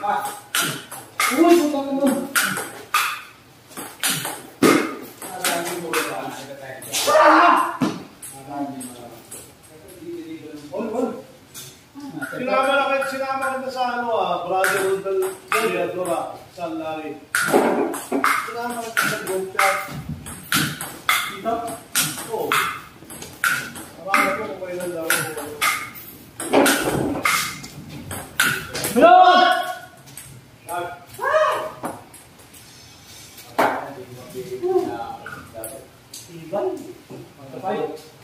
Uy, putang mo. Sinama na kayo, sinama kita sa ano ah, Brother Udal, Dora, San Larry. Kita sa group chat. Dito? Oo. Marami ko kung kailan lang ako. Hello! Tibay. Magkapay.